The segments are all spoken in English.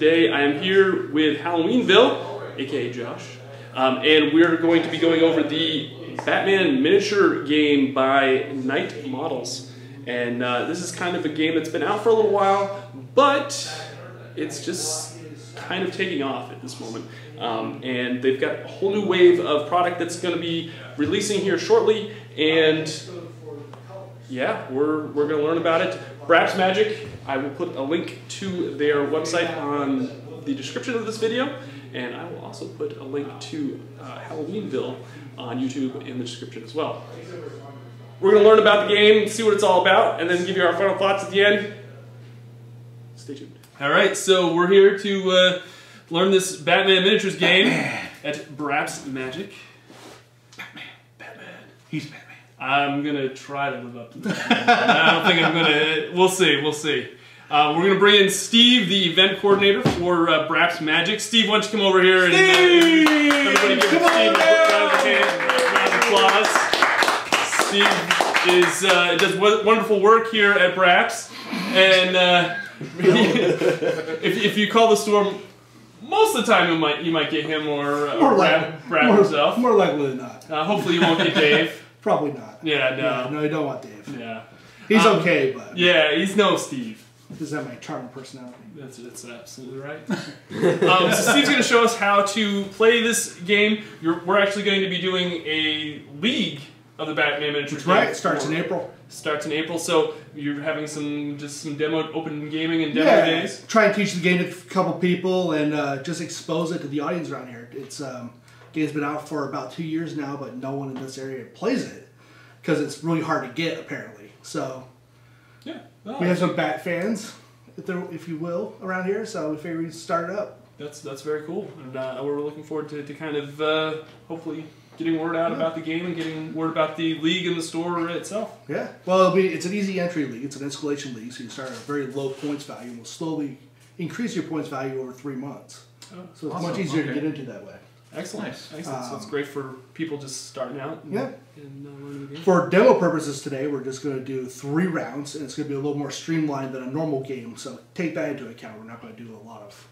today I am here with Halloweenville, aka Josh, um, and we're going to be going over the Batman miniature game by Knight Models. And uh, this is kind of a game that's been out for a little while, but it's just kind of taking off at this moment. Um, and they've got a whole new wave of product that's going to be releasing here shortly, and yeah, we're, we're going to learn about it. Braps Magic, I will put a link to their website on the description of this video, and I will also put a link to uh, Halloweenville on YouTube in the description as well. We're going to learn about the game, see what it's all about, and then give you our final thoughts at the end. Stay tuned. All right, so we're here to uh, learn this Batman miniatures game at Braps Magic. Batman, Batman. He's Batman. I'm gonna try to live up to that. I don't think I'm gonna. We'll see. We'll see. Uh, we're gonna bring in Steve, the event coordinator for uh, Braps Magic. Steve, why don't you come over here and uh, everybody give Come Steve on a round of hand- round of applause. Steve is uh, does wonderful work here at Braps, and uh, if, if you call the store, most of the time you might you might get him or, uh, More or Brad, Brad more, himself. more likely than not. Uh, hopefully you won't get Dave. Probably not. Yeah, Yeah, no. no, you don't want Dave. Yeah. He's Um, okay, but Yeah, he's no Steve. doesn't have my charming personality. That's, that's absolutely right. um, so Steve's going to show us how to play this game. You're, we're actually going to be doing a league of the Batman miniature game. right. It starts in April. Starts in April. So you're having some just some demo open gaming and demo Yeah. days. Try and teach the game to a couple people and uh, just expose it to the audience around here. It's um, game's been out for about two years now, but no one in this area plays it because it's really hard to get apparently. So Yeah. We have some Bat fans, if, there, if you will, around here. So we figured we'd start it up. that's that's very cool, and uh, we're looking forward to, to kind of uh, hopefully getting word out about the game and getting word about the league and the store itself. Yeah. Well, it'll be, it's an easy entry league. It's an escalation league, so you start at a very low points value and will slowly increase your points value over three months. Oh, So it's awesome. much easier to get into that way. Excellent. Nice. Excellent. so it's Um, great for people just starting out. And, Yeah. And uh, learning the game. For demo purposes today, we're just going to do three rounds, and it's going to be a little more streamlined than a normal game. So take that into account. We're not going to do a lot of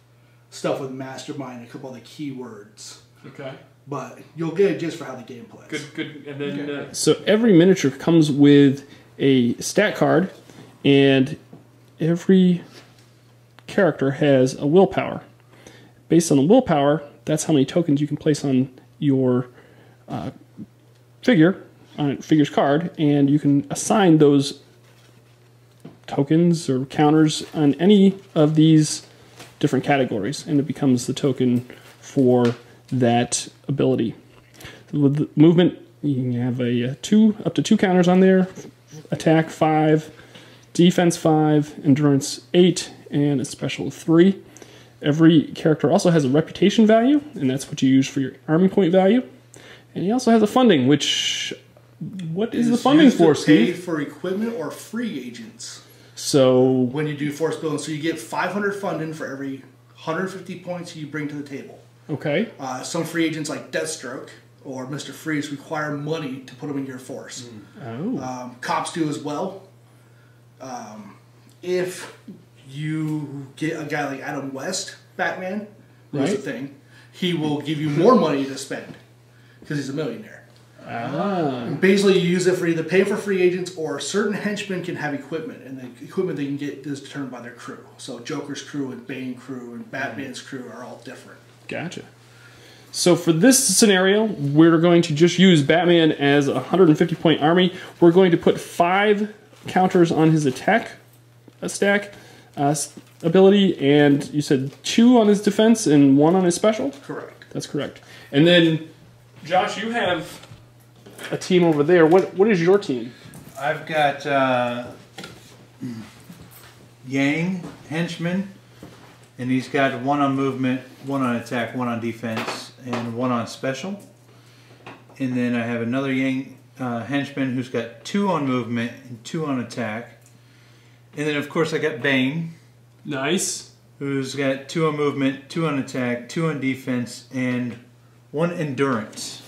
stuff with mastermind and a couple of the keywords, Okay. but you'll get a gist for how the game plays. Good. Good. And then. Okay. Uh, so every miniature comes with a stat card, and every character has a willpower. Based on the willpower, that's how many tokens you can place on your uh, figure, on a figure's card, and you can assign those tokens or counters on any of these different categories, and it becomes the token for that ability. With the movement, you can have a, uh two up to two counters on there, attack five, defense five, endurance eight, and a special three. Every character also has a reputation value, and that's what you use for your army point value. And he also has a funding, which what is the funding for, Pay Steve? for equipment or free agents So when you do force building. So you get 500 funding for every 150 points you bring to the table. okay, Uh, some free agents like Deathstroke or Mister Freeze require money to put them in your force. oh, Um, cops do as well. Um, if you get a guy like Adam West, Batman, who's a Right. thing, he will give you more money to spend because he's a millionaire. ah, And basically, you use it for either pay for free agents or certain henchmen can have equipment, and the equipment they can get is determined by their crew. So Joker's crew and Bane crew and Batman's crew are all different. Gotcha. So for this scenario, we're going to just use Batman as a 150 point army. We're going to put five counters on his attack stack uh, ability, and you said two on his defense and one on his special. Correct. That's correct. And then, Josh, you have a team over there. What what is your team? I've got uh, Yang henchman, and he's got one on movement, one on attack, one on defense, and one on special. And then I have another Yang uh, henchman who's got two on movement and two on attack. And then of course I got Bane, Nice. who's got two on movement, two on attack, two on defense, and one endurance.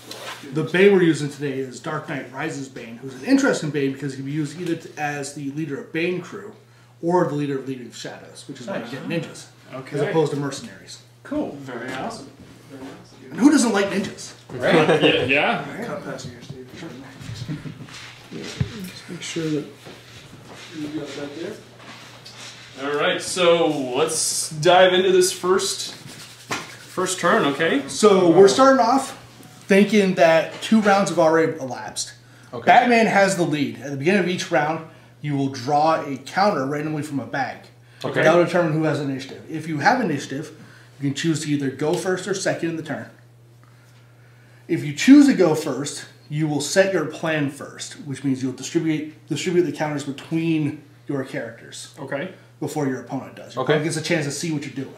The Bane we're using today is Dark Knight Rises Bane, who's an interesting Bane because he can be used either as the leader of Bane crew or the leader of League of Shadows, which is why you get ninjas. Okay. as opposed to mercenaries. Cool. Very awesome. Very awesome. And who doesn't like ninjas? Right. yeah. yeah. Cut past here, Steve. Just make sure that you got that there. All right, so let's dive into this first first turn. Okay. So we're starting off thinking that two rounds have already elapsed. Okay. Batman has the lead. At the beginning of each round, you will draw a counter randomly from a bag. Okay. That will determine who has initiative. If you have initiative, you can choose to either go first or second in the turn. If you choose to go first, you will set your plan first, which means you'll distribute distribute the counters between your characters Okay. before your opponent does. Your Okay. opponent gets a chance to see what you're doing.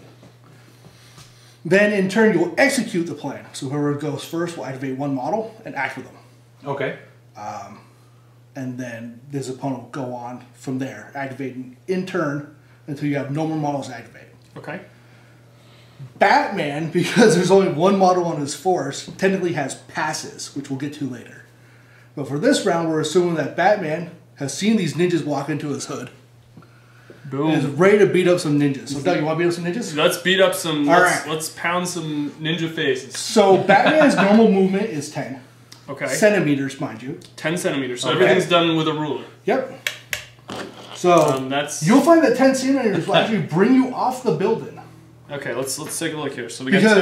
Then, in turn, you'll execute the plan. So whoever goes first will activate one model and act with them. Okay. Um, and then this opponent will go on from there, activating in turn until you have no more models activated. Okay. Batman, because there's only one model on his force, technically has passes, which we'll get to later. But for this round, we're assuming that Batman has seen these ninjas walk into his hood and is ready to beat up some ninjas. So, Doug, you want to beat up some ninjas? Let's beat up some. All let's, right. let's pound some ninja faces. So, Batman's normal movement is 10 Okay. centimeters, mind you. Ten centimeters. So Okay. everything's done with a ruler. Yep. So, Um, that's you'll find that 10 centimeters will actually bring you off the building. Okay. Let's let's take a look here. So we got 10, 10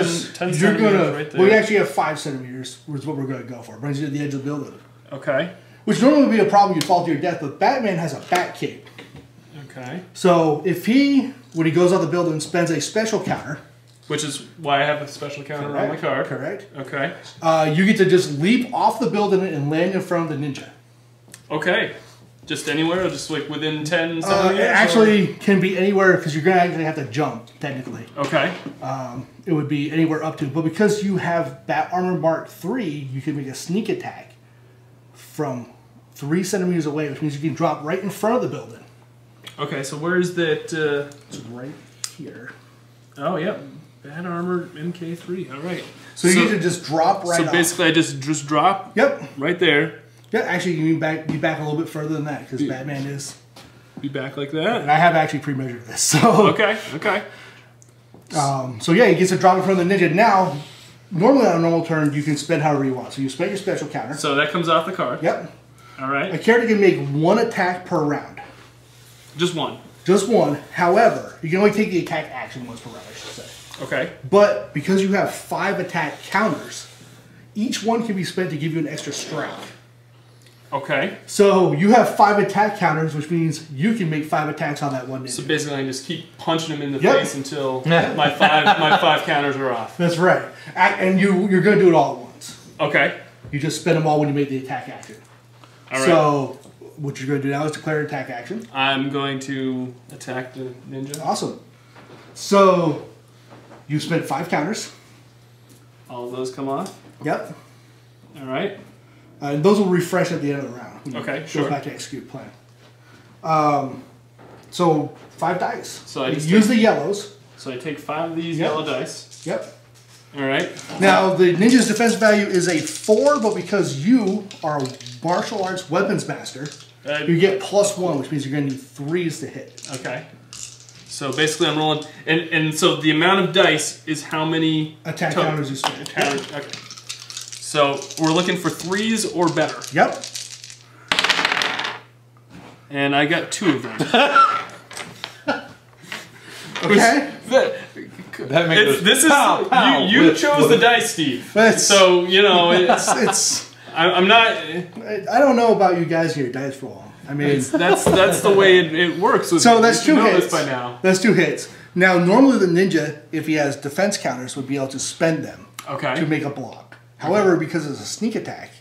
you're centimeters gonna, right there. we actually have five centimeters, which is what we're gonna go for. Brings you to the edge of the building. okay. Which normally would be a problem, you'd fall to your death, but Batman has a bat cape. Okay. So if he, when he goes out the building, spends a special counter, Which is why I have a special counter on my card. correct? Okay. Uh, you get to just leap off the building and land in front of the ninja. Okay. Just anywhere, or just like within ten Uh, it or- actually can be anywhere because you're gonna actually have to jump technically. Okay. It would be anywhere up to, but because you have Bat Armor Mark III, you can make a sneak attack from three centimeters away, which means you can drop right in front of the building. Okay. So where is that? Uh, It's right here. oh, yep. Bat armor MK3. All right. So, you get to just drop right so off. basically, I just just drop Yep. right there. Yeah, actually, you can back be back a little bit further than that because Batman is. Be back like that. And. I have actually pre-measured this, so Okay. Okay. um, so yeah, he gets a drop in front of the ninja. Now, normally on a normal turn, you can spend however you want. So you spend your special counter. So that comes off the card. Yep. All right. A character can make one attack per round, Just one. just one. However, you can only take the attack action once per round, I should say. Okay. But because you have five attack counters, each one can be spent to give you an extra strike. Okay. So you have five attack counters, which means you can make five attacks on that one ninja. So basically, I just keep punching him in the Yep. face until my five my five counters are off. That's right. And you you're gonna do it all at once. Okay. You just spend them all when you make the attack action. All right. So what you're gonna do now is declare an attack action. I'm going to attack the ninja. Awesome. So you spent five counters. All of those come off. Yep. All right. Uh, and those will refresh at the end of the round. Okay, go sure. back to execute plan. Um, so five dice. So I just use take- the yellows. So I take five of these Yep. yellow dice. Yep. All right. Now the ninja's defense value is a four, but because you are a martial arts weapons master, Uh, you get plus one, which means you're gonna need threes to hit. Okay. So basically, I'm rolling, and and so the amount of dice is how many Attack counters you spend. counters- Okay. So we're looking for threes or better, Yep. and I got two of them. Okay. That- That makes it's, us this is pow, pow, you. You with- chose the dice, Steve. So you know it's. It's. I, I'm not. I I don't know about you guys here, dice roll. I mean, That's that's the way it, it works. with- so that's two hits by now. That's two hits. Now, normally the ninja, if he has defense counters, would be able to spend them Okay. to make a block. However, because it's a sneak attack,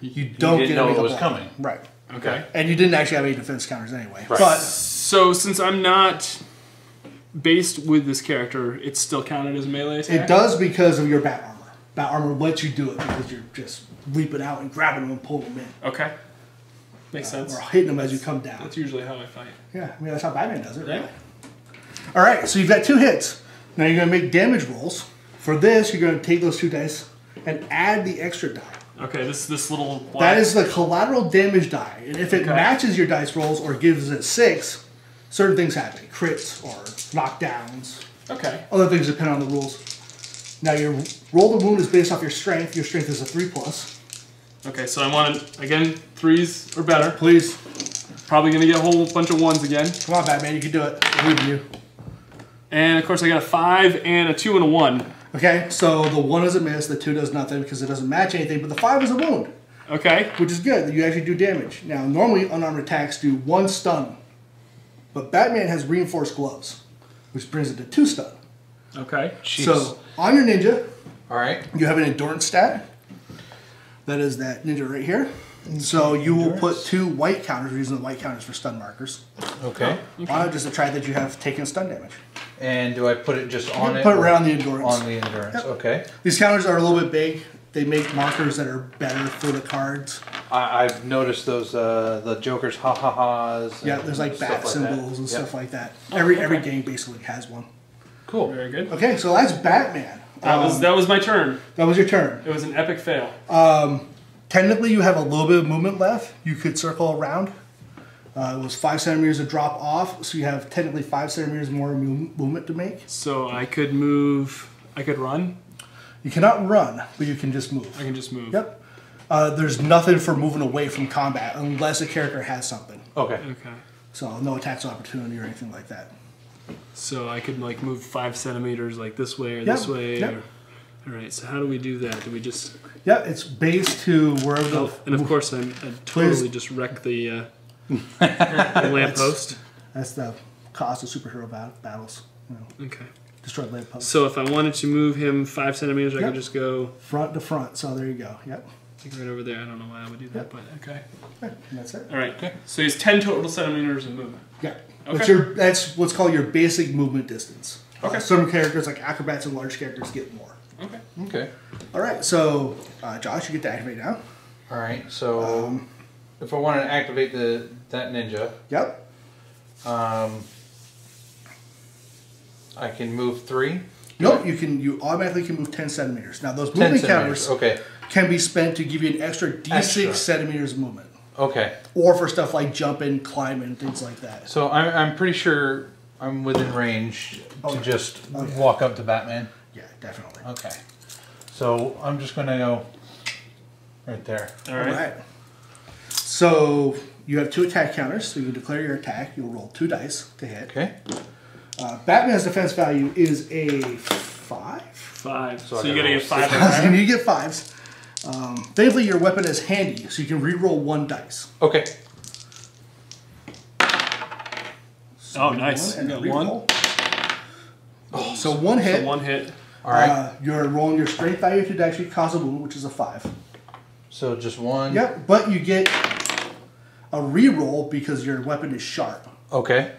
you don't didn't get know to make it a was block. coming. Right. Okay. And you didn't actually have any defense counters anyway. Right. But So since I'm not based with this character, it's still counted as a melee attack. it does because of your bat armor. Bat armor lets you do it because you're just leaping out and grabbing them and pulling them in. Okay. Makes uh, sense. Or hitting them as you come down. That's usually how I fight. Yeah, I mean, that's how Batman does it, Yeah. right? All right, so you've got two hits. Now you're going to make damage rolls. For this, you're going to take those two dice and add the extra die. Okay, this this little That black- is the collateral damage die. And if it Okay. matches your dice rolls or gives it six, certain things happen crits or knockdowns. Okay. Other things depend on the rules. Now your roll the wound is based off your strength. Your strength is a three plus. Okay, so I want to, again, threes or better. Please, Probably going to get a whole bunch of ones again. come on, Batman, you can do it. I believe in you. And of course, I got a five and a two and a one. Okay, so the one is a miss, the two does nothing because it doesn't match anything, but the five is a wound, Okay. which is good. You actually do damage. Now, normally unarmed attacks do one stun, but Batman has reinforced gloves, which brings it to two stun. Okay. Jeez. So on your ninja, all right. you have an endurance stat. That is that ninja right here. So you will put two white counters, we're using the white counters for stun markers, Okay. Oh, on it just to try that you have taken stun damage. And do I put it just on it? Put it around the endurance. On the endurance. Yep. Okay. These counters are a little bit big. They make markers that are better for the cards. I, I've noticed those uh, the Joker's ha ha ha's. Yeah, there's like bat like that. symbols and Yep. stuff like that. Every every okay. game basically has one. Cool. Very good. Okay, so that's Batman. That was Um, that was my turn. that was your turn. It was an epic fail. Um, Technically, you have a little bit of movement left. You could circle around. Uh, it was five centimeters of drop off, so you have technically five centimeters more movement to make. So I could move. I could run. You cannot run, but you can just move. I can just move. Yep. Uh, there's nothing for moving away from combat unless a character has something. Okay. Okay. So no attacks opportunity or anything like that. So I could like move five centimeters like this way or Yep, this way. yep. Or, all right. So how do we do that? Do we just? Yeah, it's based to wherever the. Oh, and of course, I'm, I totally just wreck the, uh, the lamppost. That's the cost of superhero bat- battles. You know, Okay. destroy lampposts. So if I wanted to move him five centimeters, I could just go Front to front. So there you go. Yep. like right over there. I don't know why I would do that, but okay. And that's it. All right. Okay. So he's ten total centimeters of movement. Yeah. Okay. That's your that's what's called your basic movement distance. Okay. Uh, some characters like acrobats and large characters get more. Okay. Okay. All right. So uh, Josh, you get to activate now. All right. So Um, if I want to activate the that ninja, Yep. um, I can move three. Nope. You can you automatically can move ten centimeters. Now those Ten movement counters Okay. can be spent to give you an extra d6 Extra. centimeters movement, Okay. or for stuff like jumping, climbing, things like that. So I'm, I'm pretty sure I'm within range Oh, to yeah. just Oh, yeah. walk up to Batman. Yeah, definitely. Okay. So I'm just gonna go right there. All All right. right. So you have two attack counters. So you declare your attack. You'll roll two dice to hit. Okay. Uh, Batman's defense value is a five. Five. So, So I you gotta gotta get five. six. or So you get fives. Um, thankfully, your weapon is handy, so you can re-roll one dice. Okay. Oh, nice. and You a got one. re-roll. So one hit. So one hit. All right. Uh, you're rolling your strength value to actually cause a wound, which is a five. so just one. Yep, but you get a re-roll because your weapon is sharp. Okay.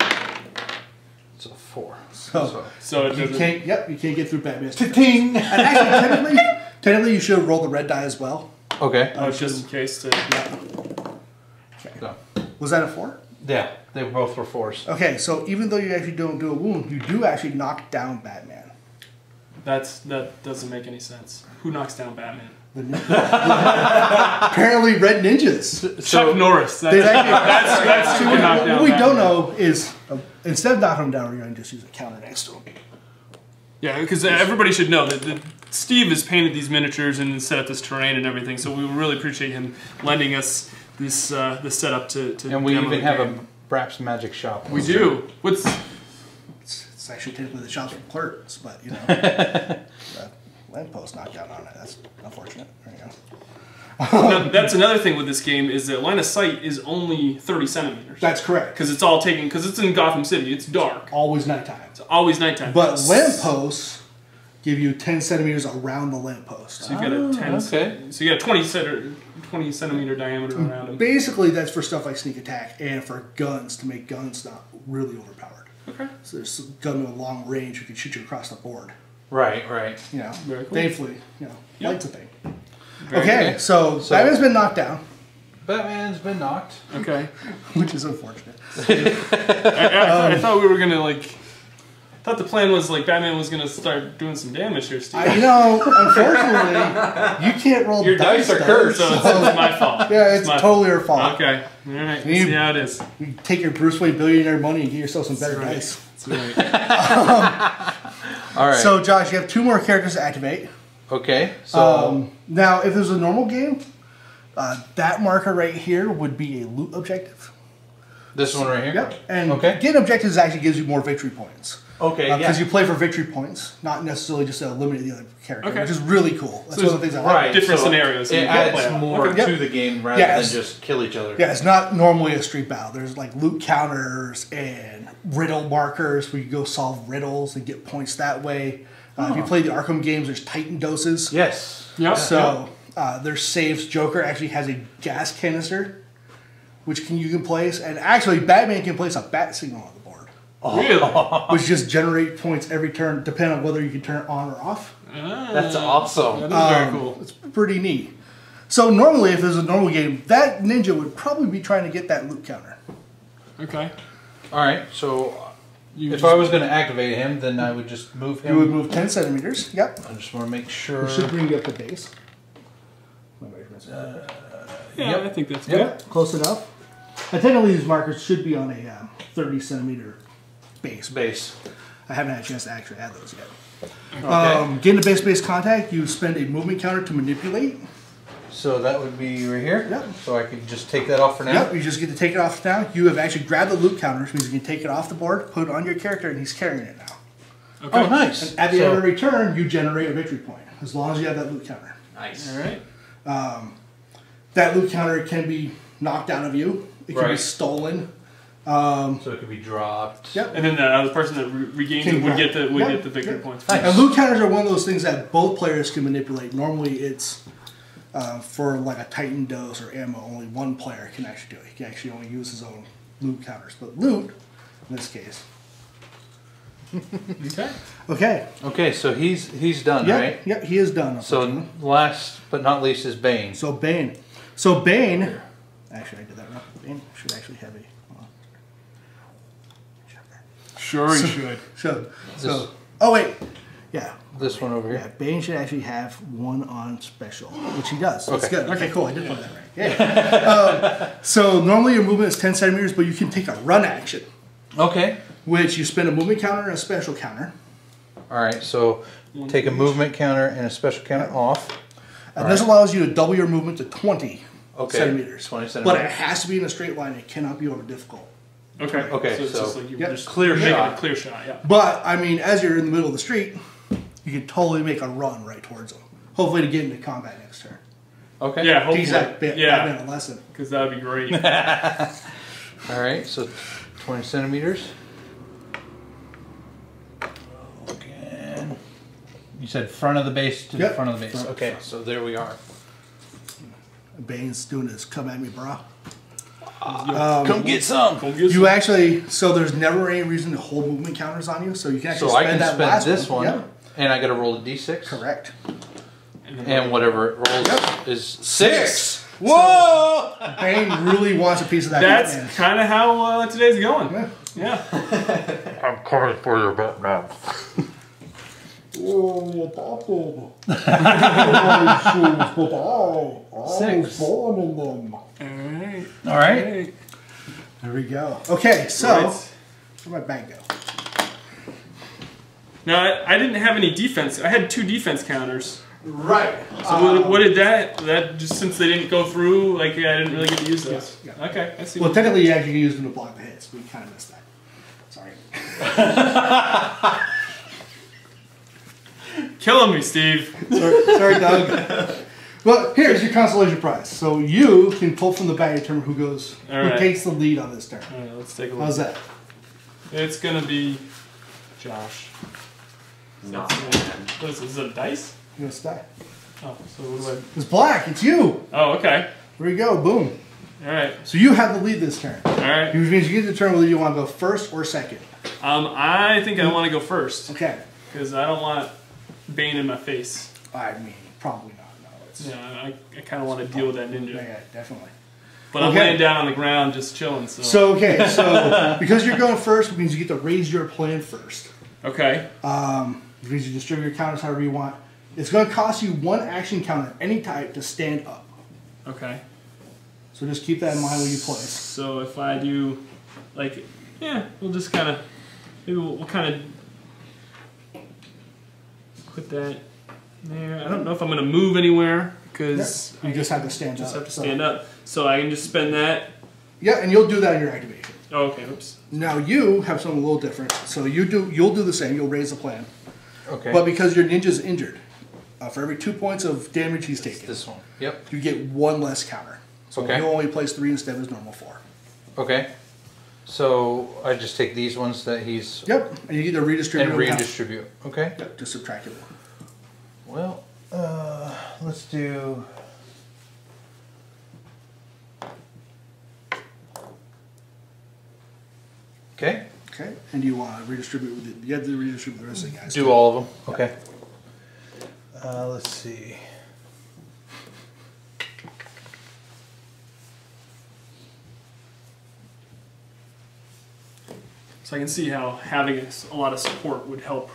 It's a four. So, So it you doesn't. can't. Yep, you can't get through Batman's. Ting. And actually, technically, technically, you should roll the red die as well. Okay. Oh, just in case to. Yeah. So, Was that a four? yeah, they both were fours. Okay, so even though you actually don't do a wound, you do actually knock down Batman. That's that doesn't make any sense. Who knocks down Batman? The nin- Apparently, red ninjas. Chuck Norris. That's, They actually- that's, that's who what, can knock what we don't know is uh, instead of knocking him down, we're going to just use a counter next to him. Yeah, because everybody should know that, that Steve has painted these miniatures and set up this terrain and everything. So we really appreciate him lending us this uh, this setup to, to And we demo even have game. a Braps Magic Shop. We do. What's It's, it's actually technically the shop's from clerks, but you know, the lamppost knocked down on it. That's unfortunate. There you go. Now, that's another thing with this game is that line of sight is only 30 centimeters. That's correct. Because it's all taken, because it's in Gotham City. It's dark. Always nighttime. It's always nighttime. But S- lampposts give you 10 centimeters around the lamppost. So you got a ah, 10. okay. So you got a 20, centi- 20 centimeter diameter mm, around them. Basically, that's for stuff like sneak attack and for guns to make guns not really overpowered. Okay. So there's a gun with a long range who can shoot you across the board. Right, right. You know, Very cool. thankfully, you know, Yep. light's a thing. Very okay, good. so, So- Batman's been knocked down, Batman's been knocked. Okay. which is unfortunate. I, I, I um, thought we were gonna like. I thought the plan was like Batman was gonna start doing some damage here, Steve. I, you know, unfortunately, you can't roll Your dice are cursed. so it's, it's my fault. Yeah, it's my totally your fault. fault. Okay. All right. Let's You- see how it is. You take your Bruce Wayne billionaire money and get yourself some better right. dice. That's right. Um, All right. So, Josh, you have two more characters to activate. okay. So Um, now, if was a normal game, uh, that marker right here would be a loot objective. this one right here. Yep. And Okay. getting objectives actually gives you more victory points. Okay. Because yeah. you play for victory points, not necessarily just to eliminate the other character, Okay. which is really cool. That's So one of the things I like. right. Different so scenarios It you adds more Okay. to Yep. the game rather Yes. than just kill each other. Yeah, it's not normally a street battle. There's like loot counters and riddle markers where you go solve riddles and get points that way. Uh, If you play the Arkham games, there's Titan doses. Yes. Yep. So uh, there's saves. Joker actually has a gas canister, which can you can place, and actually Batman can place a bat signal on the board, Really? which just generate points every turn, depending on whether you can turn it on or off. That's awesome. That is very Um, cool. It's pretty neat. So normally, if there's a normal game, that ninja would probably be trying to get that loot counter. Okay. All right. So You if just- I was going to activate him, then I would just move him. You would move 10 centimeters. Yep. I just want to make sure. You should bring you up the base. My measurements are Uh, yeah, Yep. I think that's good. Yep, close enough. And technically, these markers should be on a um, 30 centimeter base. Base. I haven't had a chance to actually add those yet. Okay. Um, getting a base base contact, you spend a movement counter to manipulate. so that would be right here. Yep. So I could just take that off for now. Yep, you just get to take it off now. You have actually grabbed the loot counter, which means you can take it off the board, put it on your character, and he's carrying it now. Okay. Oh, nice. At the So- end of every turn, you generate a victory point, as long as you have that loot counter. Nice. All right. That loot counter can be knocked out of you. It can be Right. Stolen. so it could be dropped. Yep. And then the other person that re- regains Can it would get the would Yep. get the victory Yep. points. Nice. And loot counters are one of those things that both players can manipulate. Normally, it's uh, for like a Titan dose or ammo. Only one player can actually do it. He can actually only use his own loot counters. But loot, in this case, Okay. okay, Okay, so he's he's done, yep, right? yep, he is done. So last but not least is Bane. So Bane. So Bane. Actually, I did that wrong. Bane should actually have a. hold on. Sure, you should. So, This- so. Oh wait. Yeah. This one over here. Yeah, here. Bane should actually have one on special, which he does. That's Okay. good. Okay, cool. I did put that right. Yeah. um, so normally your movement is 10 centimeters, but you can take a run action, Okay. which you spend a movement counter and a special counter. All right. So take a movement counter and a special counter off. And this allows you to double your movement to 20 Okay, centimeters. 20 But it has to be in a straight line. It cannot be over difficult. Okay. Okay, So it's so- just like you Yep. just Clear make shot. A clear shot. Yeah. But, I mean, as you're in the middle of the street, you can totally make a run right towards them. Hopefully to get into combat next turn. Okay. Yeah. Hopefully. Teach that bit, yeah. Batman a lesson. Because that would be great. All right. So 20 centimeters. Again. You said front of the base to the front of the base. Front- okay. front. So there we are. Bane's doing his come at me, brah. Come get some. Go get You some- actually, so there's never any reason to hold movement counters on you, so you can actually So I spend can that spend last this one, Yep, and I got to roll a d6. correct. and And whatever it rolls Yep. is six. Whoa! Bane really wants a piece of that. That's kind of how uh, today's going. Yeah. Yeah. I'm coming for your Batman. Oh, Six. born in them. All right. All right. There we go. Okay, so Right. where'd my bag go? Now I, I didn't have any defense. I had two defense counters. Right. So what, um, what did that? That just since they didn't go through, like yeah, I didn't really get to use those. Yeah, Okay, I see. Well, technically, yeah, you actually use them to block the hits. But we kind of missed that. Sorry. Killing me, Steve. Sorry, sorry Doug. Well, here's your consolation prize. So you can pull from the bag and determine who goes, All who right. takes the lead on this turn. All right, let's take a look. How's that? It's gonna be Josh. Not What is this? Is it a dice? You gonna die? Oh, so what do It's black. It's you. Oh, okay. Here we go. Boom. All right. So you have the lead this turn, All right. which means you get to determine whether you want to go first or second. Um, I think I want to go first Okay. because I don't want Bane in my face. I mean, probably not. No, it's Yeah, I, I kind of want to deal with that ninja. yeah, definitely. But I'm laying down on the ground just chilling. So. So okay, so because you're going first, it means you get to raise your plan first. Okay. Um, means you distribute your counters however you want. It's going to cost you one action counter, any type, to stand up. Okay. So just keep that in mind when you play. So if I do, like, yeah, we'll just kind of, maybe we'll, we'll kind of put that there. I don't know if I'm going to move anywhere because You just have to stand just up. have to so- stand up. So I can just spend that. Yeah, and you'll do that in your activation. Oh, okay. Oops. Now you have something a little different. So you do you'll do the same. You'll raise the plan, Okay. but because your ninja's injured, uh, for every two points of damage he's taken, this one. Yep. you get one less counter. So Okay. you only place three instead of his normal four. Okay. So I just take these ones that he's Yep, and you to redistribute. and them redistribute. Okay. Yep, just subtract it. Well, uh, let's do. Okay. Okay, and you want to redistribute with the, you have to redistribute the rest of the guys. Do all of them. Okay. Uh, let's see. So I can see how having a lot of support would help.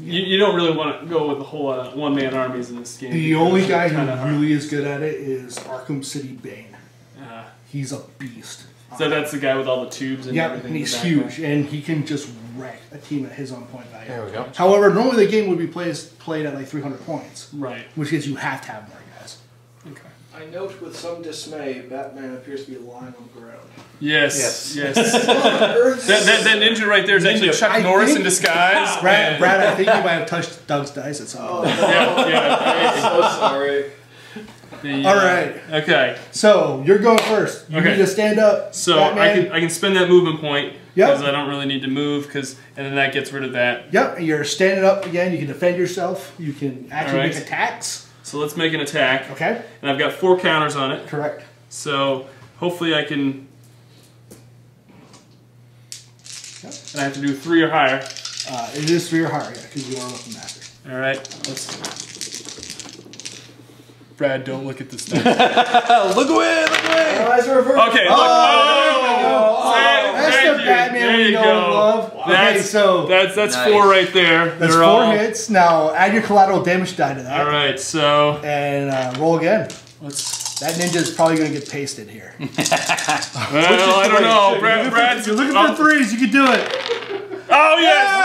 You, you don't really want to go with a whole lot of one man armies in this game. The only guy kinda who hard. really is good at it is Arkham City Bane. Uh, He's a beast. so that's the guy with all the tubes and Yeah, everything. and he's the background. huge, and he can just wreck a team at his own point value. There we go. However, normally the game would be played played at like 300 points, Right. which means you have to have more guys. Okay. I note with some dismay, Batman appears to be lying on the ground. Yes. Yes. Yes. that, that, that ninja right there is actually Chuck I Norris think- in disguise. Brad, and- Brad, I think you might have touched Doug's dice at some Oh, point. Yeah. Yeah. so sorry. The, All uh. Okay. So you're going first. You Okay. need to stand up. So Batman. I can I can spend that movement point Yep. because I don't really need to move because and then that gets rid of that. Yep, and you're standing up again. You can defend yourself. You can actually All right. make attacks. So let's make an attack. Okay, And I've got four counters on it. correct. So hopefully I can. Yep. And I have to do three or higher. Uh, it is three or higher, yeah, because you are looking master. All right. Let's. Brad, don't look at this thing. look away! Look away! Eyes are reversed. Okay. Look. Oh, thank- That's thank the you. Batman There we know and love. Okay, That's so that's that's Nice. four right there. that's They're four all, hits. Now add your collateral damage die to that, All right. So and uh, roll again. let's. That ninja is probably going to get pasted here. Well, I don't know. Brad, Brad's You're looking oh, for threes. You can do it. Oh yes!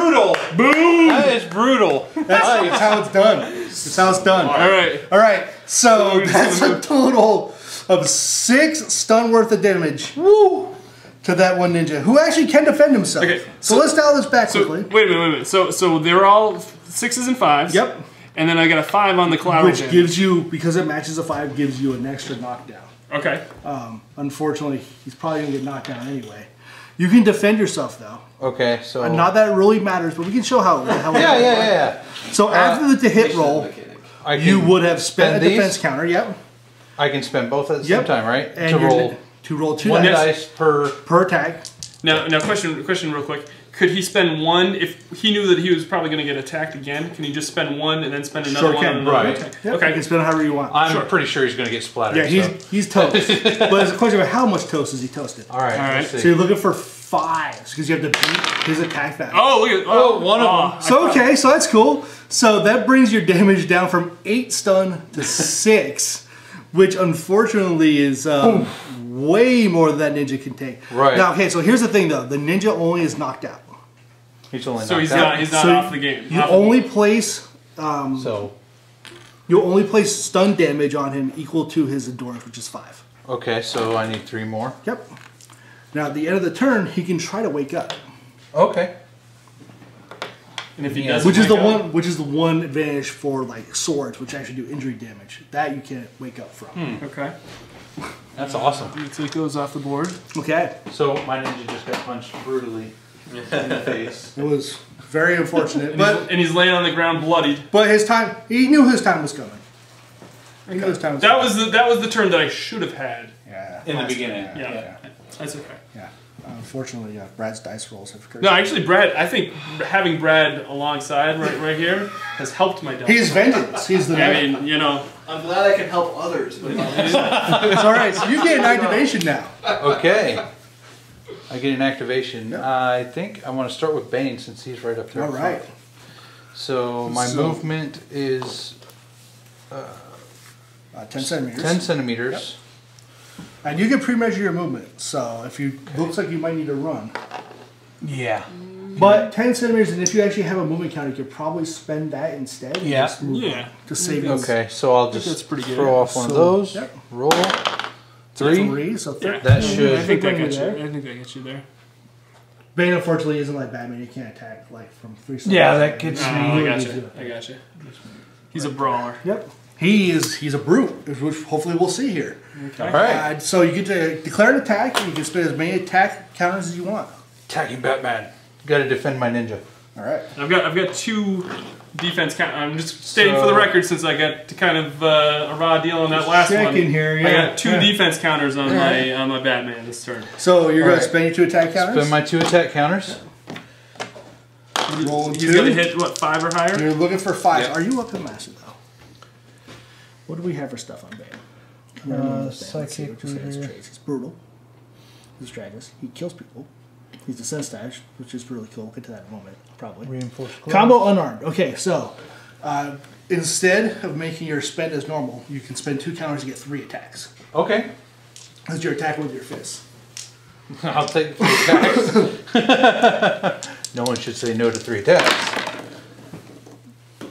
Brutal. Boom! That is brutal. That's, that's how it's done. That's how it's done. All right. All right, so we're that's a total of six stun worth of damage. Woo! To that one ninja who actually can defend himself. Okay, so, so- let's dial this back So quickly. wait a minute, wait a minute. So so they're all sixes and fives. Yep. And then I got a five on the cloud, Which damage. gives you, because it matches a five, gives you an extra knockdown. Okay. Um, unfortunately, he's probably gonna get knocked down anyway. You can defend yourself though. Okay, so. Uh, Not that it really matters, but we can show how. how yeah, yeah, yeah, yeah. So after the hit roll, I you would have spent a spend these? defense counter. Yep. I can spend both at the Yep. same time, right? And to roll to roll two one dice dice per. per attack. Now now question question real quick. Could he spend one if he knew that he was probably going to get attacked again? Can he just spend one and then spend another Sure one can, on another right. attack? Yep. You Okay. can spend it however you want. I'm Sure. pretty sure he's going to get splattered. Yeah, he's so. he's toast. but it's a question of how much toast is he toasted. All right, All right. So you're looking for fives because you have to beat his attack value. Oh look at oh, one of oh, them. So okay, so that's cool. So that brings your damage down from eight stun to six, which unfortunately is um, way more than that ninja can take. Right. Now, okay, so here's the thing though: the ninja only is knocked out. He's only So knocked he's out. not he's not So off the game. You the only board. place um, So, you only place stun damage on him equal to his endurance, which is five. okay, so I need three more. Yep. Now at the end of the turn, he can try to wake up, Okay. and if he doesn't which is the up- one, which is the one advantage for like swords, which actually do injury damage. That you can't wake up from. Okay. That's awesome. You take those off the board. Okay, So my ninja just got punched brutally in the face. it was very unfortunate, And, he's, but and he's laying on the ground bloodied. but his time, he knew his time was coming. He knew his time was That coming. was the that was the turn that I should have had. yeah, In the beginning. Yeah, Yeah. yeah. That's okay. Yeah. Unfortunately, yeah, Brad's dice rolls have cursed. No, actually, Brad. I think having Brad alongside right right here has helped my dice. He's vengeance. He's the I man. mean, you know, I'm glad I can help others, but It's all right. So you get an activation now. Okay. I get an activation. Yep. I think I want to start with Bane since he's right up there. All right. So my So- movement is Uh, 10 centimeters. 10 centimeters. And you can pre-measure your movement, so if you looks like you might need to run. Yeah. But 10 centimeters, and if you actually have a movement counter, you could probably spend that instead. Yeah. just move Yeah. To save Okay, so I'll just that's pretty good. throw off one of those. Yep. Roll. Three. three. So Yeah. th- That I think that bring you gets you. there. I think that gets you there. Bane unfortunately isn't like Batman. You can't attack like from three. Yeah, that gets Oh, me. I got you. I got you. He's a brawler. Yep. He is. He's a brute, which hopefully we'll see here. All right. Uh, so you get to declare an attack, and you can spend as many attack counters as you want. Attacking Batman. Got to defend my ninja. All right. I've got I've got two defense count. I'm just stating for the record since I got to kind of uh, a raw deal on that last one. checking here, I yeah. got two Yeah. defense counters on my on my Batman this turn. So you're All going right. to spend your two attack counters. Spend my two attack counters. Rolling He's two. gonna hit what five or higher. You're looking for five. Yep. Are you up to master though? What do we have for stuff on Bane? Come here, Uh, Bane. Let's see psychic what this guy's reader. traits. He's brutal. He's a strategist. He kills people. He's a sense dash, which is really cool. We'll get to that in a moment, probably. Reinforced gloves. Combo unarmed. Okay, so uh, instead of making your spend as normal, you can spend two counters to get three attacks. Okay. That's your attack with your fist. I'll take three attacks. no one should say no to three attacks.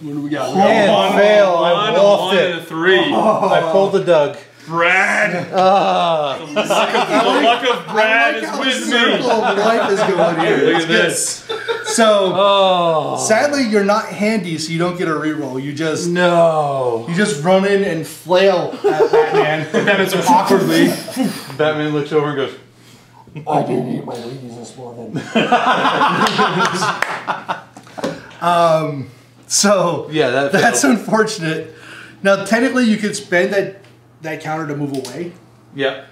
What do we got? And fail. I One, wolfed one, it. and a three. I pulled the Doug. Brad, Ah. the luck of Brad is the with me. of life is going here. Look It's at good. this. So Oh. sadly, you're not handy, so you don't get a reroll. You just No. you just run in and flail at Batman. Batman's awkwardly. Batman looks over and goes, I didn't eat my Wheaties this morning. um, so yeah, that that's failed. unfortunate. Now, technically, you could spend that that counter to move away Yep.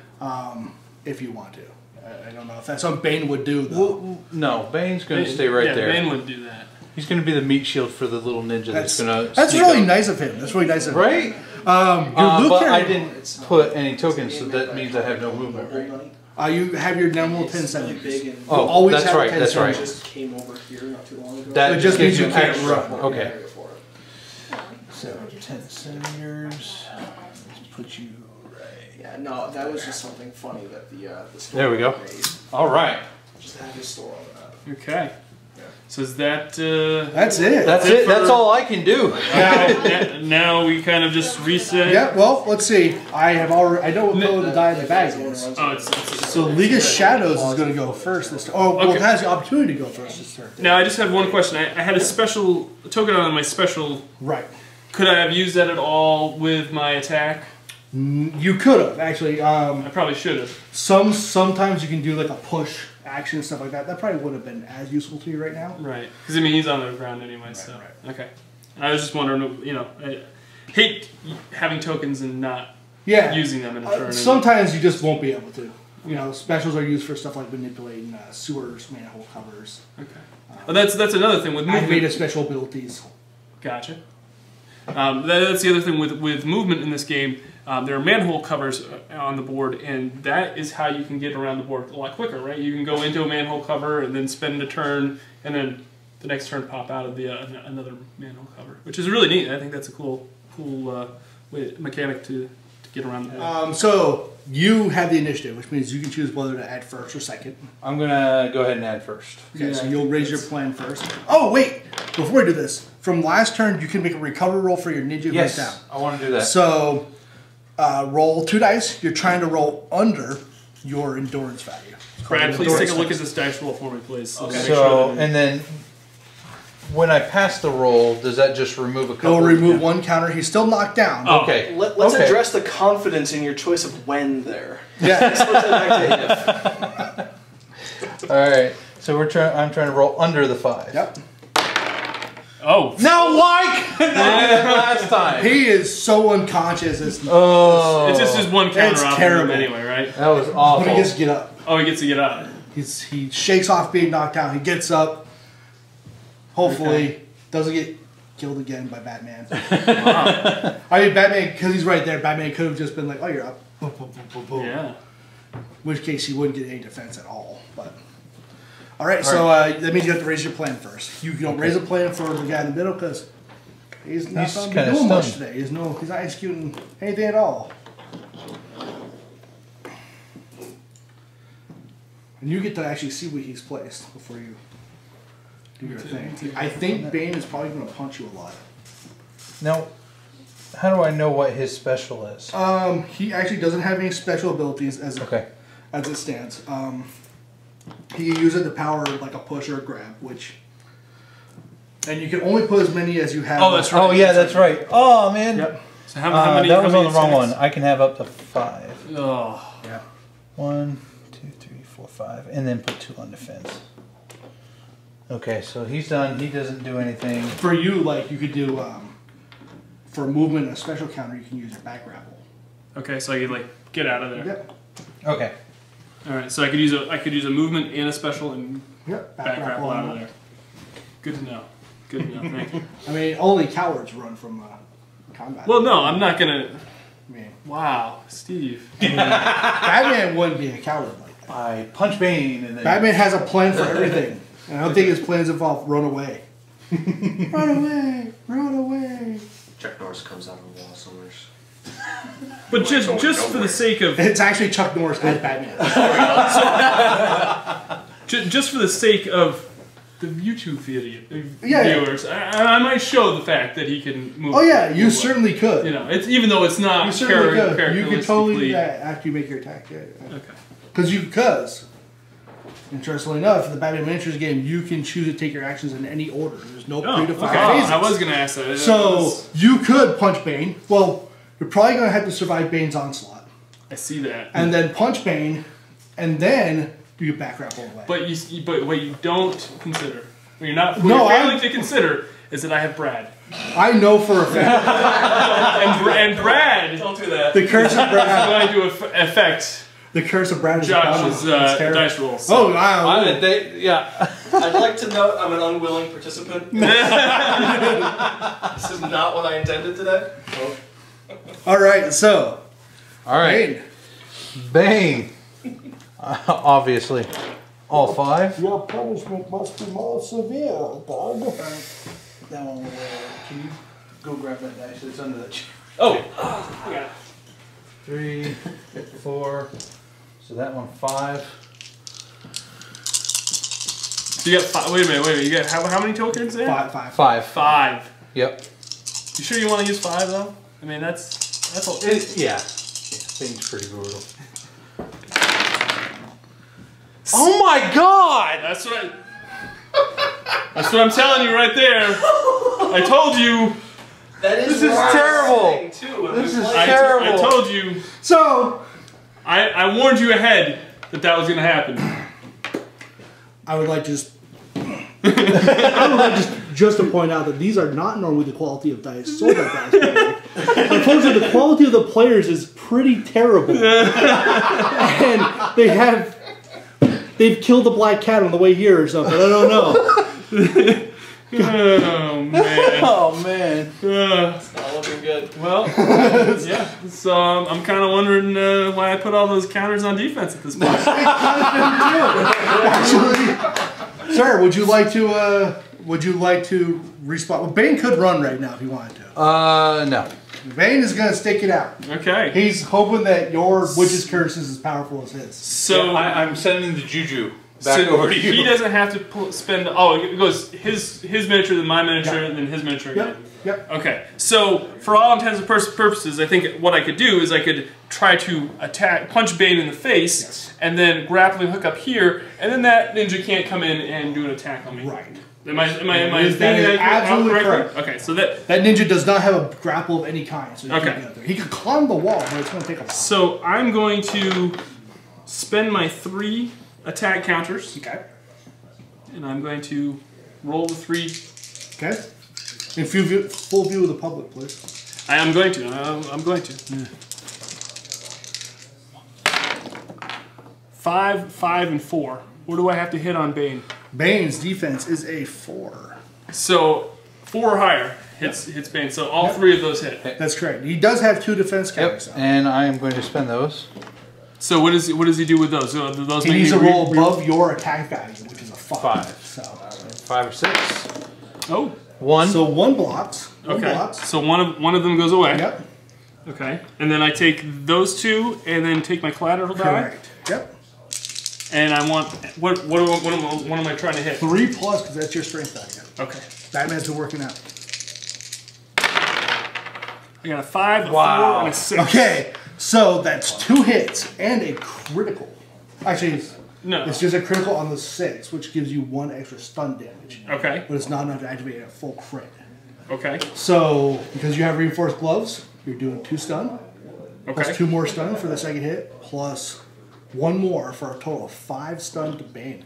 if you want to. I, I don't know if that's what Bane would do. Though. Well, no, Bane's going to stay right yeah, there. Bane would do that. He's going to be the meat shield for the little ninja that's, That's going to. that's really nice of him. That's really nice of him. Right? Um, your Uh, but I didn't put any tokens, so that means I have no movement, right? Uh, you have your normal ten It's really centimeters. big and Oh, always that's have right, 10 that's right. centimeters. just came over here not too long ago. That It just means gives you you can't extra. run. More Okay. area for it. So, 10 centimeters. Let's put you right. Yeah, no, that was just something funny that the uh, the store There we go. made. All right. Just have his store on that. Okay. So is that uh, That's it. That's it it. That's all I can do. now, now we kind of just reset? yeah. Well, let's see. I have already. I know what color the die in the bag is. Oh, it's, it's, So League of Shadows is going to go first this turn. Oh, well, it has the opportunity to go first this turn. Now I just have one question. I, I had a special token on my special. Right. Could I have used that at all with my attack? You could have actually. Um, I probably should have. some sometimes you can do like a push action and stuff like that. That probably wouldn't have been as useful to you right now. Right. Because I mean he's on the ground anyway. so okay. I was just wondering. You know, I hate having tokens and not Yeah. using them in a Uh, turn. sometimes you just won't be able to. You know, specials are used for stuff like manipulating uh, sewers, manhole covers, okay. Well, that's that's another thing with movement. activated special abilities. Gotcha. Um, that, that's the other thing with with movement in this game. Um, there are manhole covers uh, on the board, and that is how you can get around the board a lot quicker, right? You can go into a manhole cover and then spend a turn, and then the next turn pop out of the uh, another manhole cover, which is really neat. I think that's a cool cool uh, way, mechanic to, to get around the board. Um, so you have the initiative, which means you can choose whether to add first or second. I'm going to go ahead and add first. Okay, so you'll raise your plan first. Oh wait, before we do this, from last turn you can make a recovery roll for your ninja Yes, down. I want to do that. So uh, roll two dice. You're trying to roll under your endurance value. Brad, please take a look at this dice roll for me, please. so make So, and then when I pass the roll, does that just remove a couple? He'll remove one counter. He's still knocked down. Oh. Okay. Let, let's okay. address the confidence in your choice of when there. Yeah. Switch that back to if. All right. So we're trying. I'm trying to roll under the five. Yep. Oh, Now, why couldn't I do that last time? He is so unconscious. It's, Oh, it's just his one counter It's off terrible. anyway, right? that was awful. but awful. he gets to get up. Oh, he gets to get up. He's he shakes off being knocked down. He gets up. Hopefully, doesn't get killed again by Batman. I mean, Batman because he's right there. Batman could have just been like, "Oh, you're up." Boom, boom, boom, boom, boom. Yeah. In which case he wouldn't get any defense at all. But all right, so uh, that means you have to raise your plan first. You don't raise a plan for the guy in the middle because he's not He's doing much today. He's no, he's not executing anything at all. And you get to actually see where he's placed before you do your thing. I think Bane is probably going to punch you a lot. Now, how do I know what his special is? Um, he actually doesn't have any special abilities as Okay. as it stands. Um, he can use it to power like a push or a grab, which, and you can only put as many as you have. Oh, that's right. Oh yeah, that's right. Oh man. Yep. So how, Uh, many? that was on the wrong one. I can have up to five. Oh, Yeah. One, two, three, four, five, and then put two on defense. Okay, so he's done. He doesn't do anything. For you, like you could do um, for movement and a special counter, you can use your back grapple. okay. So I could like get out of there. Yep. Okay. All right. So I could use a I could use a movement and a special and Yep. back grapple out of there. Good to know. Good to know. Thank you. I mean, only cowards run from uh, combat. Well, no, I'm not gonna. I mean, Wow, Steve. Batman wouldn't be a coward like that. I punch Bane and then. Batman has a plan for everything, and I don't think his plans involve run away. run away! Run away! Chuck Norris comes out of the wall somewhere. But just just for the sake of It's actually Chuck Norris as Batman. ju- just for the sake of the YouTube video Yeah, yeah. viewers, I, I might show the fact that he can move. Oh yeah, you move certainly could. You know, it's even though it's not You certainly char- could. You could totally do characteristically- that after you make your attack. Yeah, yeah. Okay. Because you, because interestingly enough, in the Batman miniatures game, you can choose to take your actions in any order. There's no Oh, okay. Oh, predefined phases. I was gonna ask that. so you could punch Bane. Well, you're probably gonna have to survive Bane's onslaught, I see that. and then punch Bane, and then do your back grapple away. But you, you- but what you don't consider, what you're not, what No, you're failing I'm- to consider is that I have Brad, I know for a fact and, and Brad Don't do that. the curse of Brad. is going to affect The curse of Brad is upon Josh's him. It's uh, dice rolls. Oh wow! I, they, yeah. I'd like to note I'm an unwilling participant. this is not what I intended today. All right, so All right. Bane. Bane. Uh, obviously. All five. Your punishment must be more severe, dog. That one. will, uh, Can you go grab that dice? It's under the chair. Oh, I got. Three, four. So that one five. So you got five. Wait a minute. Wait a minute. You got how, how many tokens there? Five, five. Five. Five. Yep. You sure you want to use five though? I mean, that's that's all. It, yeah. yeah. Bane's pretty brutal. Oh my god! That's what I. That's what I'm telling you right there. I told you. That is This is what I was terrible. Too. This is. I, Terrible. I told you. So I, I warned you ahead that that was gonna happen. I would like to just. I would like just, just to point out that these are not normally the quality of dice sold at Dice Tower. Unfortunately, the quality of the players is pretty terrible, and they have they've killed the black cat on the way here or something. I don't know. Oh man. Oh man. Uh, Not looking good. well, yeah. So um, I'm kind of wondering uh, why I put all those counters on defense at this point. Actually, sir, would you like to? Uh, would you like to respawn? Well, Bane could run right now if he wanted to. Uh, no. Bane is gonna stick it out. Okay. He's hoping that your witch's curse is as powerful as his. So I, I'm sending the juju back so over to you. He doesn't have to pull, spend. Oh, it goes his his miniature, then my miniature, Yeah. and then his miniature Yep. again. Yep. Okay, so for all intents and purposes, I think what I could do is I could try to attack, punch Bane in the face, Yes. and then grappling hook up here, and then that ninja can't come in and do an attack on me. Right. Am I am I am I That is- that is that absolutely correct. Okay, so that That ninja does not have a grapple of any kind, so he Okay. can't get up there. He could climb the wall, but it's going to take a while. so I'm going to spend my three attack counters, Okay. and I'm going to roll the three. Okay. In full view, full view of the public, please. I am going to. I'm, I'm going to. Five, five, and four. What do I have to hit on Bane? Bane's defense is a four. So four or higher hits hits Bane. So all three of those hit. That's correct. He does have two defense Yep. counters. though. And I am going to spend those. So what does what does he do with those? So do those He make needs me to roll above your attack value, which is a five. Five. So, Five or six. Oh, One. so one blocks. One okay. blocks. So one of one of them goes away. Yep. Okay, and then I take those two, and then take my collateral die, Correct. Yep. And I want what what what, what, am, I- what am I trying to hit? Three plus because that's your strength value. Okay, Batman's been working out. I got a five, a Wow. four, and a six. Okay, so that's two hits and a critical. Actually, it's, No. it's just a critical on the six, which gives you one extra stun damage, Okay. but it's not enough to activate a full crit. Okay. So, because you have reinforced gloves, you're doing two stun, Okay. plus two more stun for the second hit, plus one more for a total of five stun to Bane.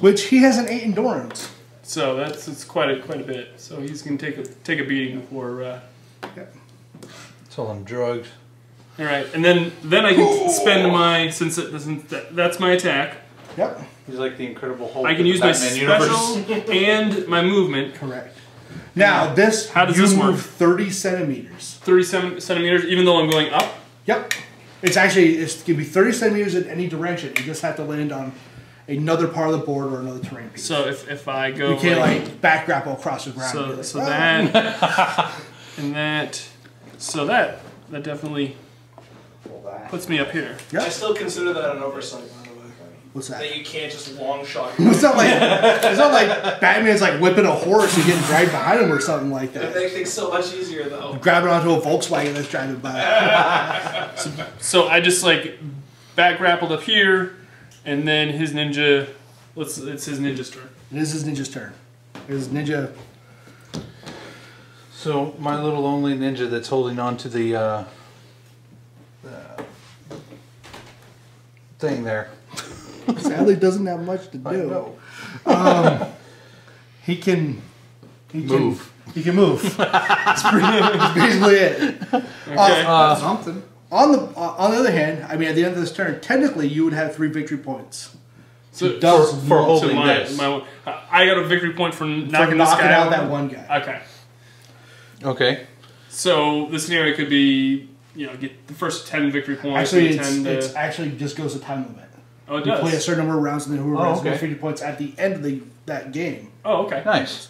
Which he has an eight endurance. So that's it's quite a quite a bit. So he's gonna take a take a beating before. Uh, It's all them drugs. all right, and then then I can spend my since it doesn't that, that's my attack. Yep, He's like the Incredible Hulk. I can use the my Batman special and my movement. correct. Now this How does you this move work? thirty centimeters. 37 centimeters, even though I'm going up. Yep. It's actually it's gonna be thirty centimeters in any direction. You just have to land on another part of the board or another terrain piece. So if, if I go you can't like, like back grapple across the ground. so like, so "Ah." that and that so that that definitely puts me up here. I still consider that an oversight, by the way. What's that? That you can't just long shot. It's not like it's not like Batman's like whipping a horse and getting dragged behind him or something like It that. makes things so much easier, though. Grabbing onto a Volkswagen that's driving by. So I just like back grappled up here, and then his ninja. Let's it's his ninja's turn. It is his ninja's turn. It is ninja. So my little only ninja that's holding on to the uh, uh, thing there. Sadly, doesn't have much to I do. know. He can. He Move. Can, he can move. that's, pretty, that's basically it. Okay. Uh, Something. on the uh, on the other hand, I mean, at the end of this turn, technically, you would have three victory points. so does For, for want- so holding my, this. my I got a victory point for For knocking knocking this guy out over. that one guy. Okay. Okay. So the scenario could be you know get the first ten victory points. Actually, and it's, 10 to, it's actually just goes to time limit. Oh it You does. play a certain number of rounds, and then whoever Oh, has more okay. victory points at the end of the that game. oh okay. Nice.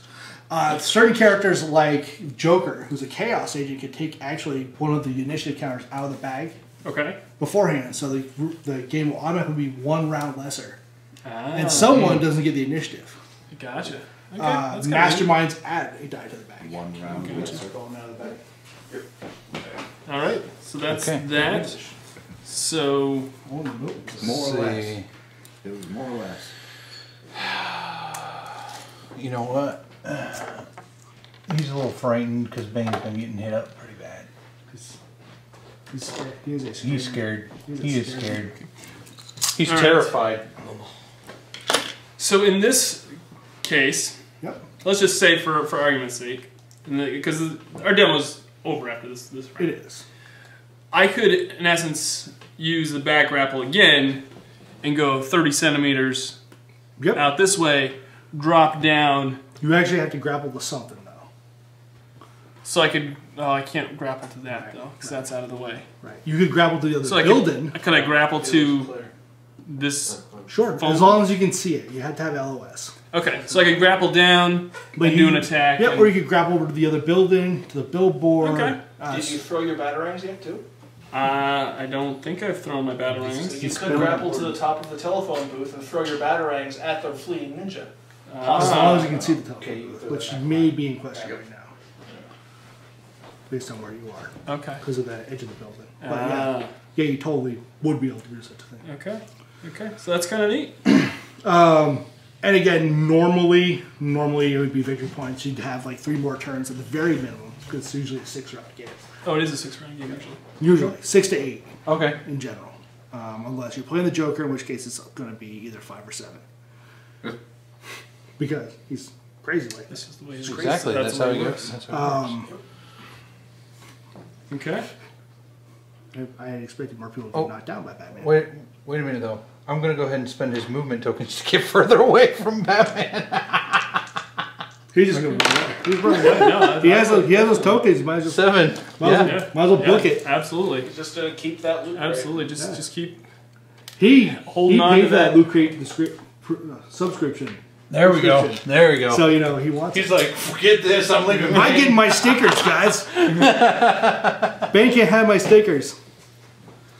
Uh, certain characters like Joker, who's a Chaos agent, can take actually one of the initiative counters out of the bag Okay. beforehand, so the the game will automatically be one round lesser, Ah, and someone doesn't get the initiative. gotcha. Okay. Uh, that's neat. masterminds add a die to the bag. One round. Going out of the bag. All right. So that's Okay. that. So Oh, no. More or less. It was more or less. You know what? He's a little frightened because Bane's been getting hit up pretty bad. He's, he's scared. He is a He's scared. He's He is scared. scared. He's All right. terrified. so in this case, Yep. let's just say for for argument's sake, because our demo's over after this this round. It is. I could, in essence, use the back grapple again and go 30 centimeters Yep. out this way, drop down, You actually have to grapple to something though. so I could. Oh, I can't grapple to that though, because that's out of the way. Right. You could grapple to the other So I could, could I grapple to this? Sure. Phone- As long as you can see it, you have to have LOS. Okay, so I could grapple down and do an attack. Yep. and- Or you could grapple over to the other building, to the billboard. Okay. Uh, Did you throw your batarangs yet, too? Uh, I don't think I've thrown my batarangs. You could grapple to the top of the telephone booth and throw your batarangs at the fleeing ninja. as long as you can see the telephone, Okay, you threw which that. may be in question right now, based on where you are, Okay. because of the edge of the building. But Ah, yeah, yeah, you totally would be able to do such a thing. okay. Okay. So that's kind of neat. Um, and again, normally, normally it would be victory points. You'd have like three more turns at the very minimum, because it's usually a six round game. Oh, it is a six round game actually. Usually six to eight Okay. in general, um, unless you're playing the Joker, in which case it's going to be either five or seven, because he's crazy like this. This is the way it is. Exactly. That's, the how he it goes. works. That's how it works. Um, Okay. I, I expected more people to Oh. be knocked down by Batman. Wait, wait a minute though. I'm gonna go ahead and spend his movement tokens to get further away from Batman. He's just gonna. He's running away. No, that's He has those, he has those tokens. Might as well, Seven. might as well, Yeah. might as well book Yeah, it. Absolutely. Just to keep that loot. crate. Absolutely. Just just keep He Holding he on paid to for that that. Loot Crate descri- pr- uh, subscription. There we go. There we go. So you know he wants. it. He's like, forget this. I'm leaving. I'm getting my stickers, guys. Bane can't have my stickers.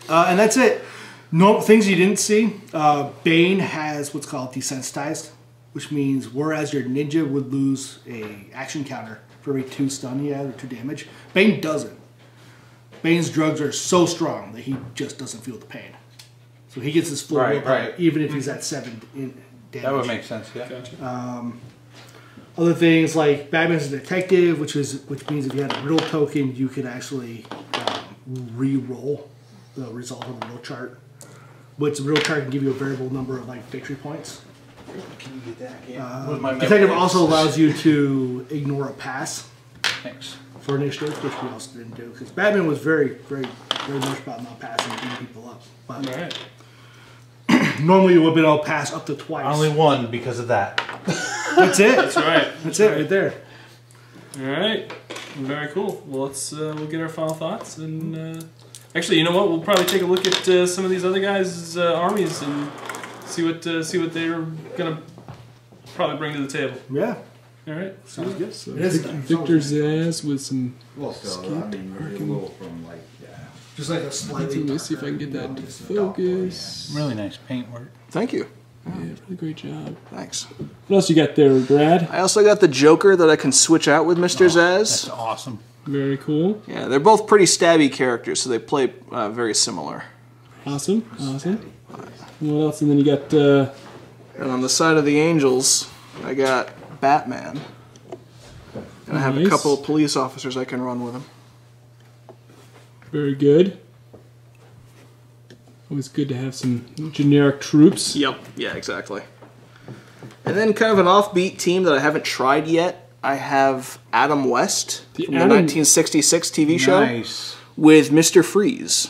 Uh, and that's it. No things you didn't see. Uh, Bane has what's called desensitized, which means whereas your ninja would lose a action counter for every two stun he had or two damage, Bane doesn't. Bane's drugs are so strong that he just doesn't feel the pain. So he gets his full Right, willpower, right. even if he's at seven in damage. That would make sense. Yeah. Other things like Batman's a detective, which is which means if you had a riddle token, you could actually um, re-roll the result of the riddle chart. Which the riddle chart can give you a variable number of like victory points. Can you get that? Yeah. With my detective memory. also allows you to ignore a pass Thanks. for initiative, which we also didn't do because Batman was very, very, very much about not passing and beating people up. But all right. normally you would have been able to pass up to twice. Only one because of that. That's it. That's right. That's it right there. All right. Very cool. Well, let's uh, we'll get our final thoughts and uh, actually, you know what? We'll probably take a look at uh, some of these other guys' uh, armies and see what uh, see what they're gonna probably bring to the table. Yeah, All right. sounds good. So It is Vic- Victor Zsasz with some. Well, still, I mean, we're a little from like, yeah. Just like a slightly. Let's see if I can get that to focus. Really nice paint work. Thank you. Yeah, really great job. Thanks. What else you got there, Brad? I also got the Joker that I can switch out with Mr. That's Zsasz. awesome. Very cool. Yeah, they're both pretty stabby characters, so they play uh, very similar. Awesome. Awesome. What else? And then you got. Uh, And on the side of the Angels, I got Batman. And I have a couple of police officers I can run with him. Very good. Always good to have some generic troops. Yep. Yeah, exactly. And then kind of an offbeat team that I haven't tried yet. I have Adam West The from Adam- the 1966 TV show Nice. with Mr. Freeze.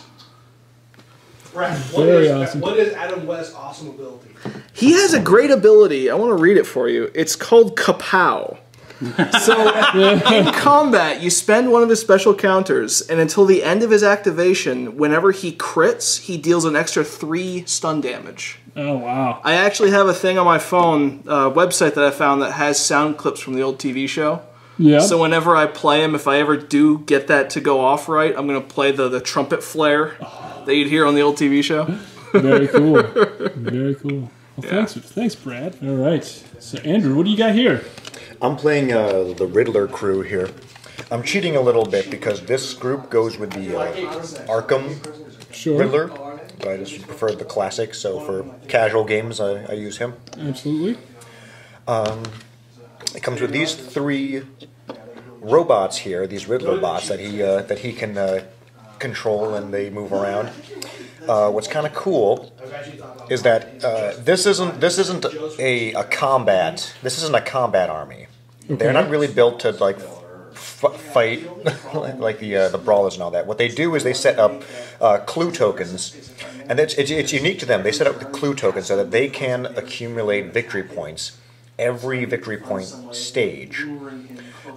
Brad, Very awesome. what is Adam West's awesome ability? He has a great ability. I want to read it for you. It's called Kapow. So in combat, you spend one of his special counters, and until the end of his activation, whenever he crits, he deals an extra three stun damage. Oh wow. I actually have a thing on my phone, uh, website that I found that has sound clips from the old TV show. Yeah. So whenever I play him, if I ever do get that to go off right, I'm gonna play the the trumpet flare that you'd hear on the old TV show. Very cool. Very cool. Well, thanks, thanks, Brad. All right. So, Andrew, what do you got here? I'm playing uh, the Riddler crew here. I'm cheating a little bit because this group goes with the uh, Arkham Sure. Riddler. I just prefer the classic, so for casual games, I, I use him. Absolutely. It comes with these three robots here, these Riddler bots that he uh, that he can uh, control and they move around. Uh, what's kind of cool is that uh, this isn't this isn't a, a combat this isn't a combat army. They're not really built to like f- fight like the uh, the brawlers and all that. What they do is they set up uh, clue tokens, and it's, it's it's unique to them. They set up the clue tokens so that they can accumulate victory points every victory point stage.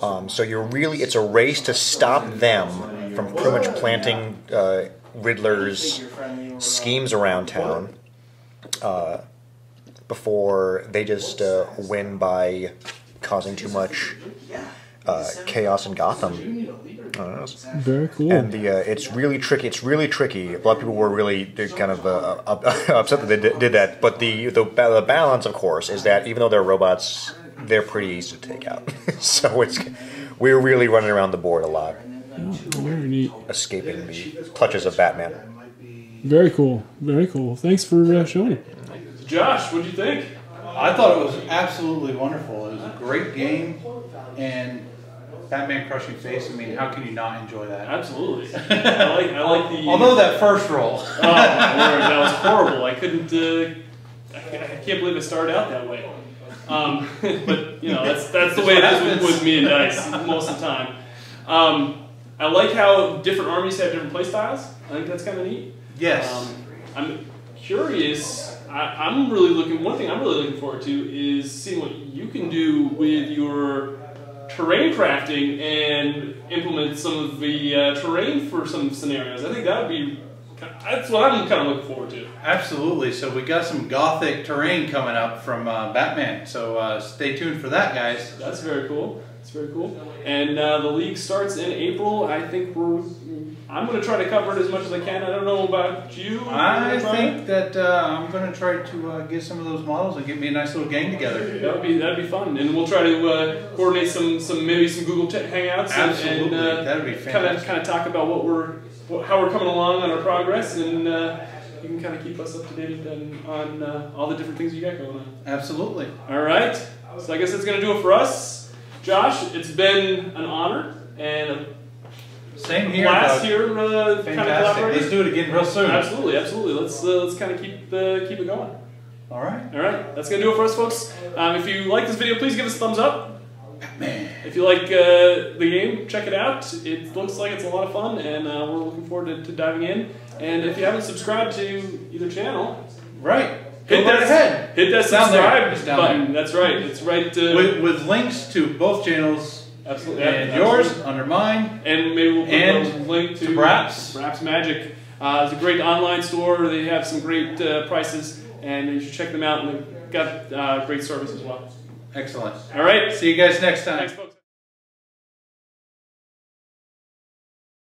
Um, so you're really it's a race to stop them from pretty much planting uh, Riddler's schemes around town uh, before they just uh, win by causing too much uh, chaos in Gotham. I know. Very cool. And the uh, it's really tricky. It's really tricky. A lot of people were really they're kind of uh, upset that they did, did that. But the, the the balance, of course, is that even though they're robots, they're pretty easy to take out. so it's we're really running around the board a lot, Oh, very neat. escaping the clutches of Batman. Very cool. Very cool. Thanks for uh, showing. Josh, what do you think? I thought it was absolutely wonderful. It was a great game, and Batman crushing face. I mean, how can you not enjoy that? Absolutely. I like. I like the. Although that first roll, Oh, my word, that was horrible. I couldn't. Uh, I, I can't believe it started out that way. Um, but you know, that's that's the way it is with, with me and dice most of the time. Um, I like how different armies have different play styles. I think that's kind of neat. yes. Um, I'm curious. I, I'm really looking. One thing I'm really looking forward to is seeing what you can do with your terrain crafting and implement some of the uh, terrain for some scenarios. I think that would be that's what I'm kind of looking forward to. Absolutely. So we got some gothic terrain coming up from uh, Batman. So uh, stay tuned for that, guys. That's very cool. That's very cool. And uh, the league starts in April. I think we're. I'm going to try to cover it as much as I can. I don't know about you. I think that uh, I'm going to try to uh, get some of those models and get me a nice little gang together. That would be that'd be fun, and we'll try to uh, coordinate some some maybe some Google t- Hangouts and, Absolutely. and uh, That'd be kind of kind of talk about what we're what, how we're coming along on our progress, and uh, you can kind of keep us up to date on, on uh, all the different things you got going on. Absolutely. All right, so I guess that's gonna do it for us, Josh. It's been an honor and a Same here. blast Doug. here, uh, kind of Fantastic. Let's do it again real soon. Absolutely, absolutely. Let's uh, let's kind of keep uh, keep it going. All right. All right, that's gonna do it for us, folks. Um, if you like this video, please give us a thumbs up. Man. If you like uh, the game, check it out. It looks like it's a lot of fun, and uh, we're looking forward to, to diving in. And if you haven't subscribed to either channel, Right. hit that ahead. hit that there. subscribe button. That's right. It's right. Uh, With, with links to both channels absolutely. and yeah, yours absolutely. under mine. And maybe we'll put And a link to, to Braps. Brap's Magic. Uh, it's a great online store. They have some great uh, prices, and you should check them out. And they've got uh, great service as well. Excellent. All right. See you guys next time. Thanks.